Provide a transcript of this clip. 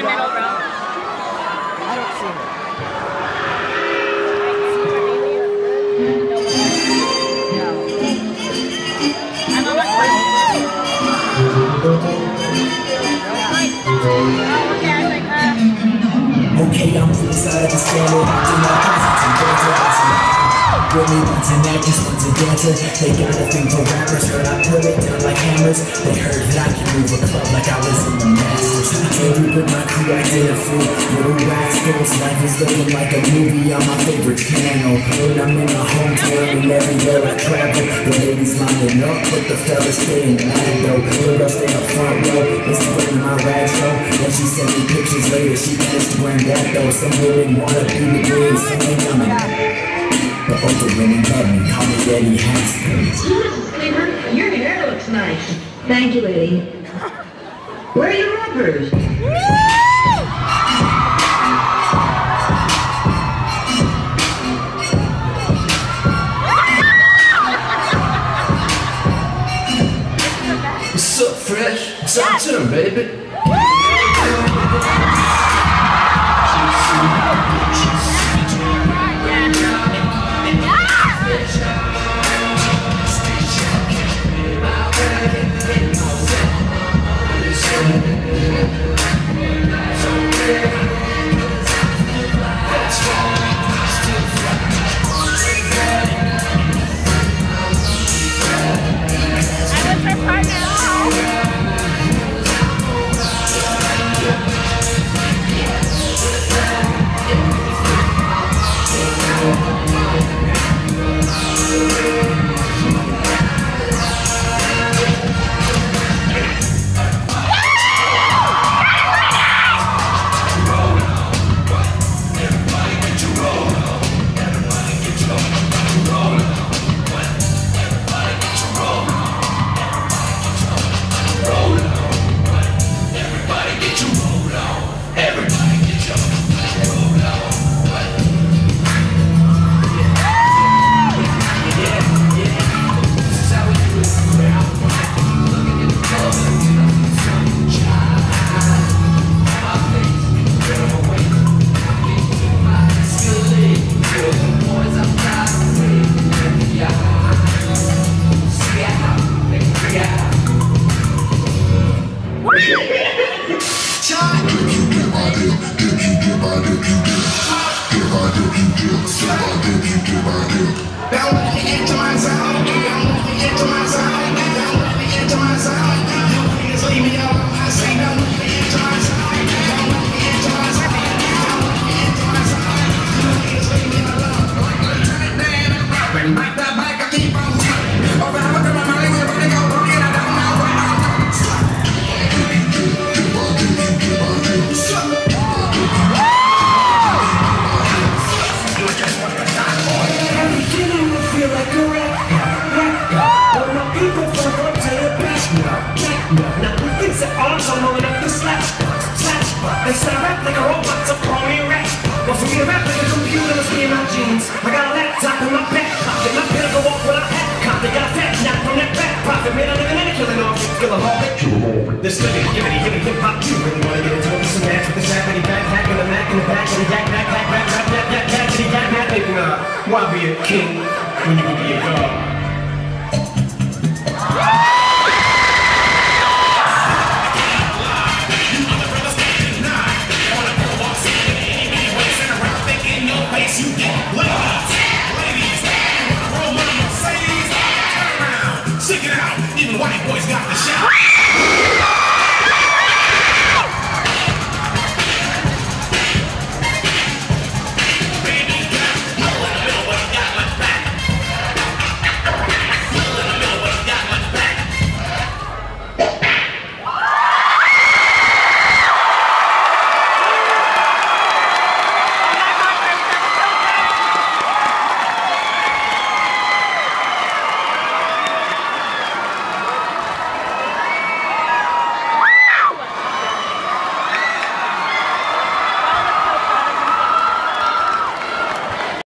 the middle row? I don't see her. Okay, I'm on the side of the scale, acting like I'm dancing, want just want to dance it They got a thing for rappers, but I put it down like hammers They heard that I can move a club like I was in the mess can't group with my crew, I did a few Little rascals, life is looking like a movie on my favorite channel When I'm in my hometown and everywhere I travel The ladies lining up, but the fellas staying mad though The girl stay up front row, Instagram my rag show Then she sent me pictures later, she can Instagram that though Some women wanna be the green, some ain't coming but both the women love me, call me Eddie Haskins. Cleaver, your hair looks nice. Thank you, Eddie. Where are your rubbers? What's up, Fresh? What's up to them, baby? They said I rap like a robot, so call me a rap. Well, for me rap like a computer must be in my jeans. I got a laptop in my back pocket, my pen go off when hat. They got a fat knock from that back profit. Man, I live in any killing off, kill a hard. This living, giving, giving hip hop, you really wanna get into it? Some match with the sappity backpack and the Mac in the back, and the yak, back, back, back, rap, yap, yap, yap, yap, yap, yap, baby, nah. Why be a king when you can be a god? Boys got the shot.